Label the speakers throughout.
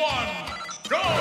Speaker 1: one, go!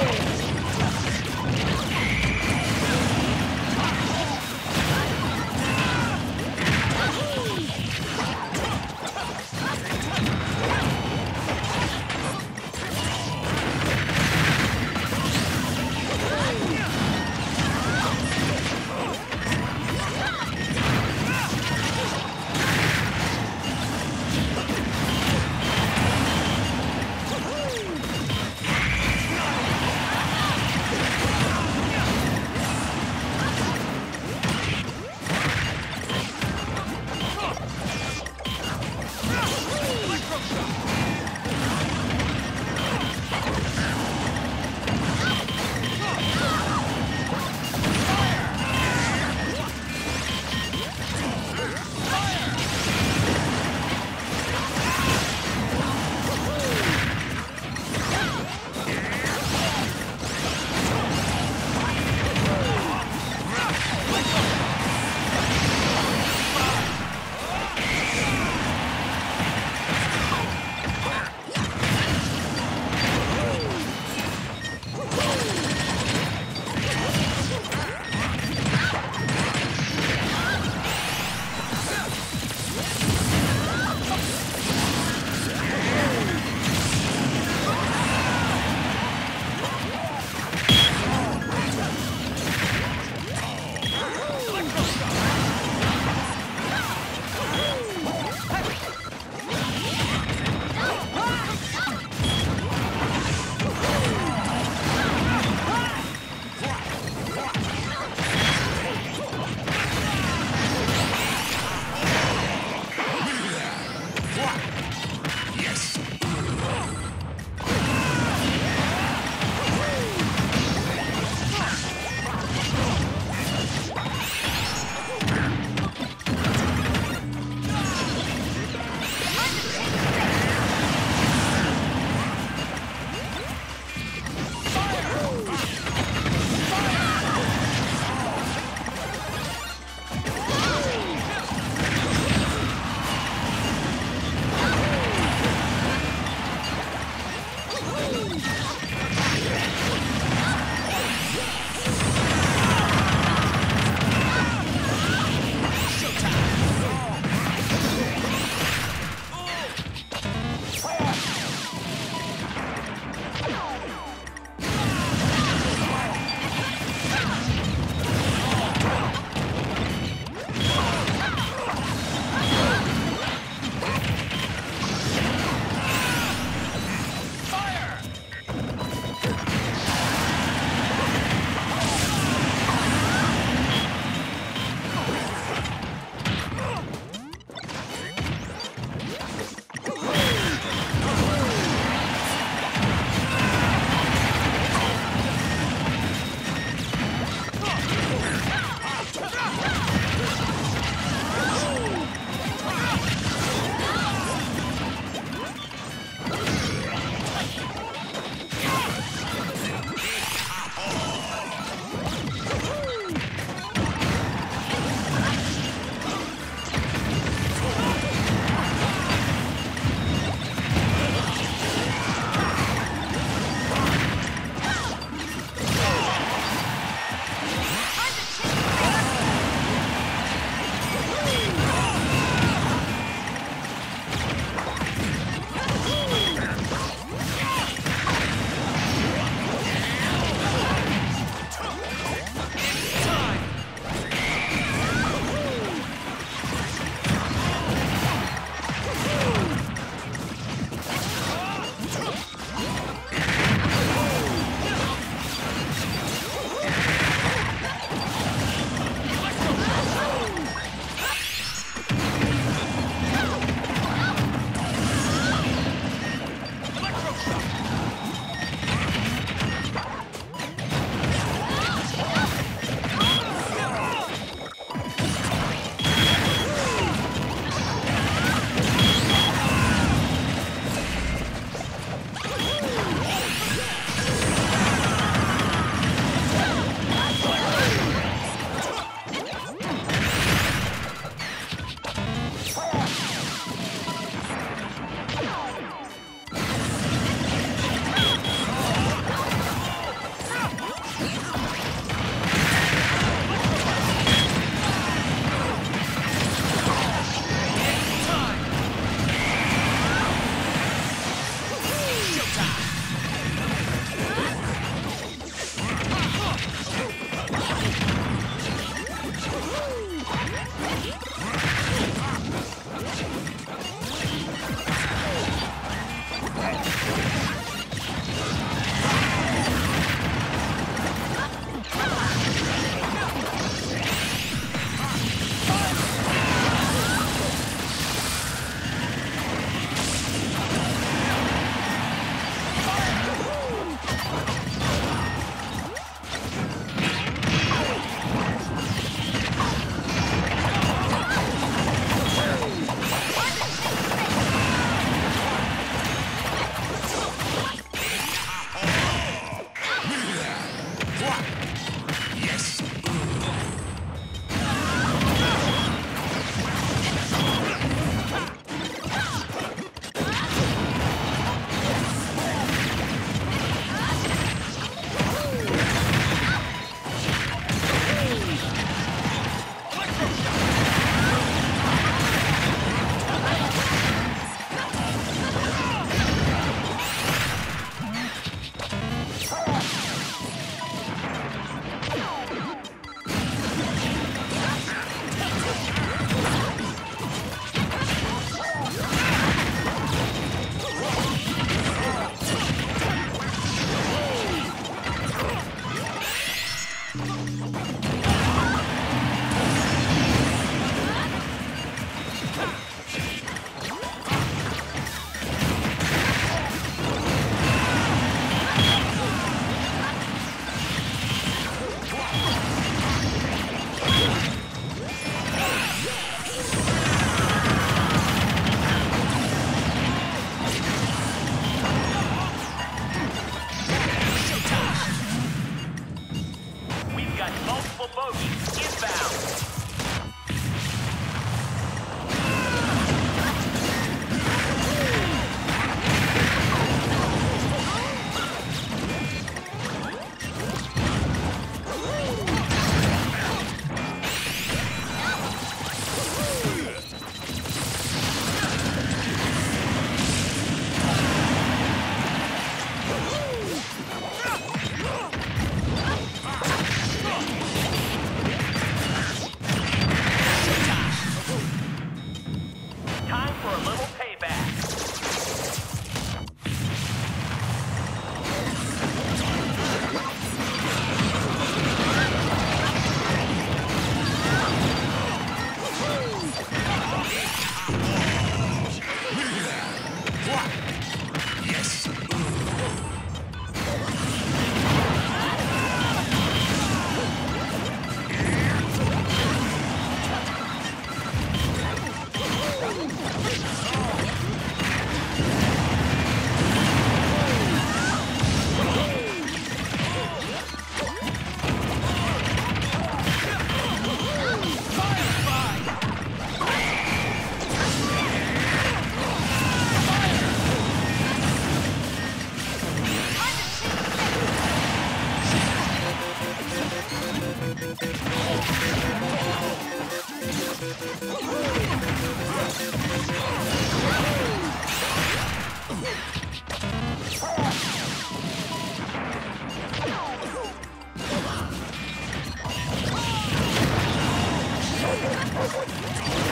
Speaker 2: Five,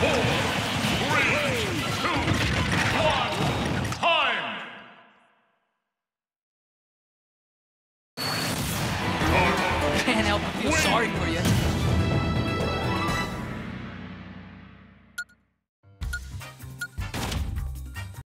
Speaker 2: four,